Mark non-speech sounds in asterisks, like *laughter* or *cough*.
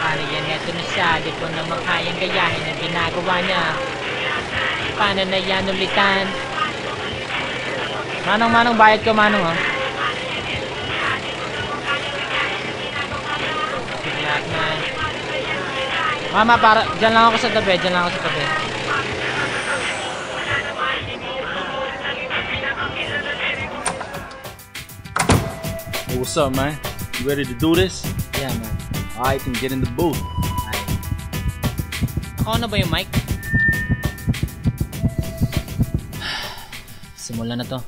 Ariyan, eto na siya, di ko na makayang gayahin ang ginagawa niya. Paano na yan ulitan? Manong, manong, bayad ko, manong, oh. Mama, para, dyan lang ako sa tabi, dyan lang ako sa tabi. Hey, what's up, man? You ready to do this? Yeah, man. Alright, then get in the booth. Ako na ba yung mic? *sighs* Simulan na to.